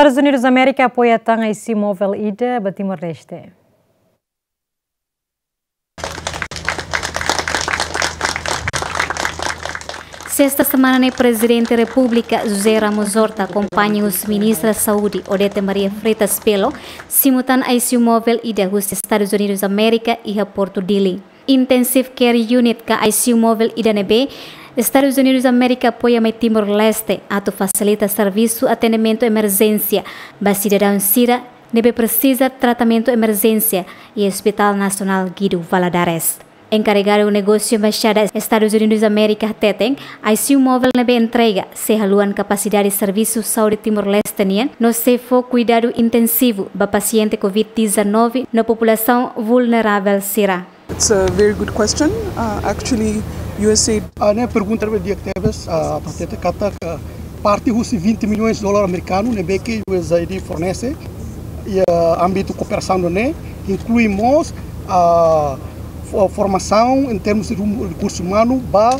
Estados Unidos da América apoia a IC Móvel IDA para Timor-Leste. Sexta semana, o presidente da República, José Ramos Horta, acompanha os ministros da Saúde, Odete Maria Freitas Pelo, simultâneo IC Móvel IDA dos Estados Unidos da América e a Porto Dili. Intensive Care Unit, que IC Móvel IDA NB, Estados Unidos da América apoia o Timor-Leste, ato facilita serviço atendimento emergência, para cidadão Sira, nebe precisa tratamento emergência e Hospital Nacional Guido Valadares. Encarregar o negócio embaixada Estados Unidos da América Teteng, ICU móvel nebe entrega se haluan capacidade de serviço saúde Timor-Leste no se for cuidado intensivo para paciente COVID-19 na população vulnerável Sira. It's a very good question. Uh, actually, USAID. A minha pergunta é dia que teve a patente que parte dos 20 milhões de dólares americanos né que o USAID fornece e a âmbito cooperação né incluímos a formação em termos de recursos humanos para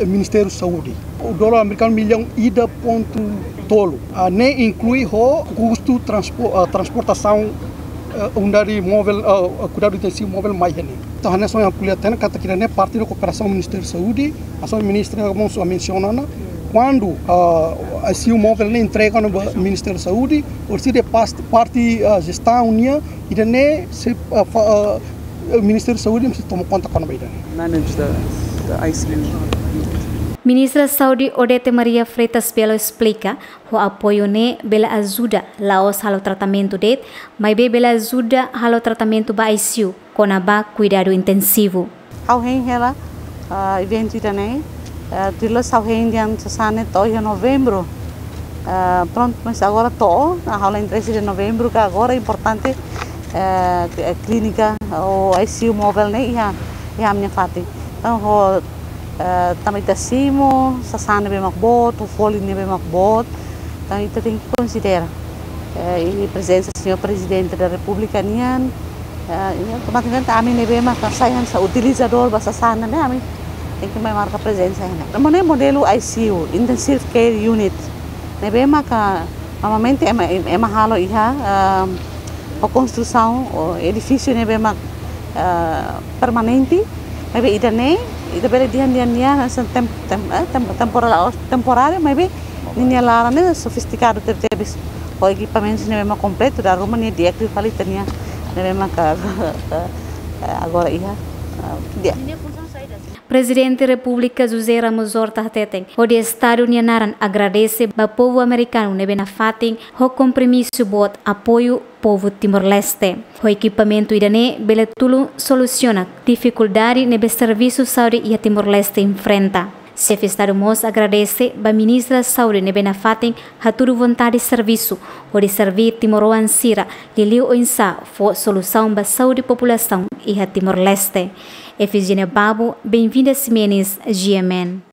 o Ministério da Saúde. O dólar americano milhão ida ponto tolo. Uh, nem inclui o custo transpor, uh, transportação uh, unidade móvel, uh, cuidado intensivo móvel mais então, a nação acolhida tem que ter parte da cooperação do Ministério da Saúde, a sua ministra, como se menciona, quando uh, assim o móvel entrega no Ministério da Saúde, ou se de parte da gestão unia, e daí se uh, o Ministério da Saúde toma conta com a Manage the, the ICU. Ministra da Saúde Odete Maria Freitas Belo explica o apoio ne bela ajuda laos halo tratamento det, mas be bela ajuda halo tratamento ba ICU com a ba cuidado intensivo. Ao hen hela uh, evento itane uh, tila sau hen sasane to em novembro. Uh, pronto, mas agora to, a aula em 13 de novembro, que agora é importante uh, clínica o ICU móvel ne ia ia minha fati. Então, Uh, também tacimo, sasana bem makbot, o folha bem makbot. Então, isso tem que considerar. Uh, e a presença do senhor presidente da República Nian, uh, automaticamente a mim bem mak saya utilizador bahasa sana né, a mim tem que marcar a presença né. Mas é modelo ICU, Intensive Care Unit. Né bem mak normalmente é é mahalo iha a construção, o edifício nebe mag uh, e, permanente, nebe ida ne, ida bele dian dian nia nasan tem, tem, eh, tem, temporal, temporário, nebe sofisticado ter tebes o equipamento nebe mag completo da Roma nia diacri falita nia nebe mag eh, agora ia. Eh, dia. Presidente República José Ramos Horta Teteng, o Estado Nianaran agradece ao povo americano nebe na fatin o compromisso bot apoio povo Timor-Leste. O equipamento irane bele tulo soluciona dificuldade nebe serviço saúde e Timor-Leste enfrenta. Chefe Estado Mos agradece a ministra da Saúde nebe na fatin a tudo vontade de serviço de servir Timoroan Sira liliu o insa fo solução para saúde população e a Timor-Leste. Efigênia Babo, bem-vinda a Simenes, GMN.